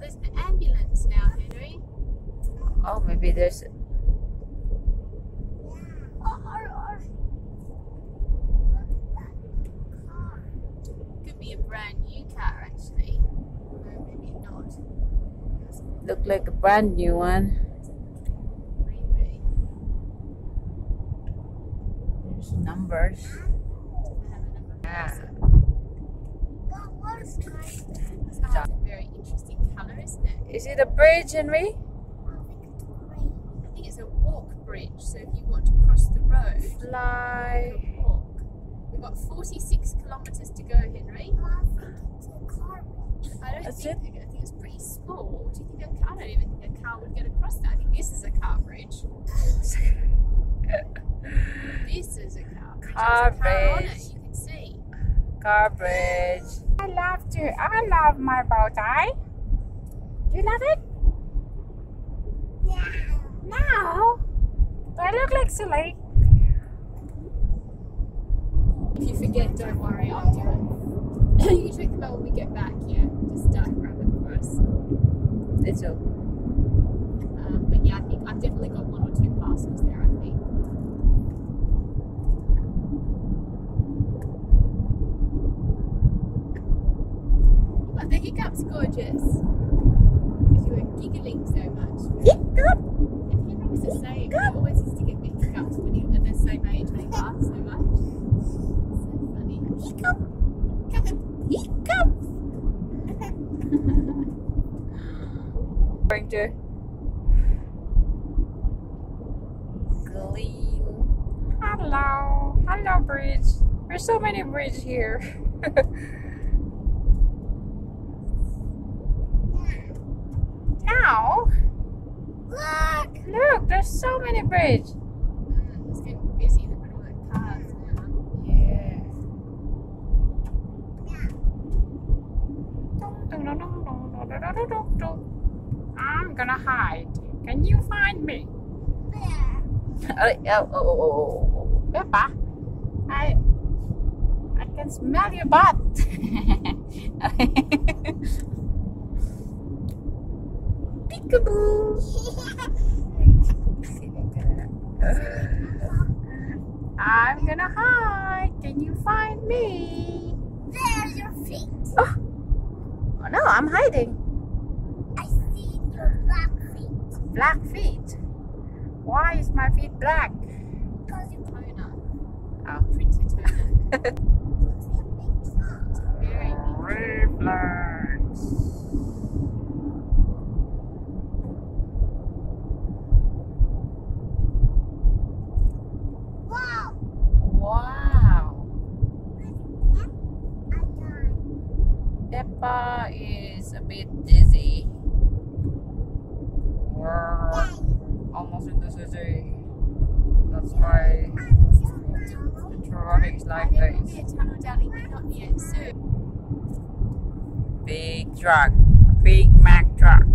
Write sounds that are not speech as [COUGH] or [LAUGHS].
there's an ambulance now, Henry. Oh, maybe there's. Could be a brand new car, actually. No, maybe not. Look like a brand new one. Maybe. There's numbers. Yeah. Oh, very interesting colour, isn't it? Is it a bridge, Henry? I think it's a walk bridge, so if you want to cross the road, you Fly. walk. We've got 46 kilometres to go, Henry. I don't That's think, I think it's pretty small. Do you think a car? I don't even think a car would get across that. I think this is a car bridge. [LAUGHS] This is a car bridge. Car There's car on bridge. it, you can see. Car bridge. I love to. I love my bow tie. Do you love it? No. Do I look like silly? If you forget, don't worry, I'll do it. [COUGHS] you can check them out when we get back, yeah. Just start grabbing for us. It's a Um, but yeah, I think I've definitely got one or two parcels there, I think. But the hiccup's gorgeous. Because you were giggling so much. Hiccup. And was the same. He always used to get the hiccups when he at the same age when he laughed so much. So funny. Hiccup. Hiccup. going to clean. Hello. Hello, bridge. There's so many bridges here. [LAUGHS] now, look, look, there's so many bridges. Mm, it's getting busy. Look at all the cars. Yeah. I'm gonna hide. Can you find me? Oh, oh, oh, oh, oh. Peppa, I I can smell your butt. [LAUGHS] Peekaboo. [LAUGHS] I'm gonna hide. Can you find me? There's your feet. oh oh no, I'm hiding. I see your black feet. Black feet. Why is my feet black? Because you're Toner. Oh. Printed [LAUGHS] toner. Very big. Reflex. Peppa is a bit dizzy. We're almost in the city. That's why the traffic is like There will be this. a tunnel, darling, but not yet. Soon. Truck.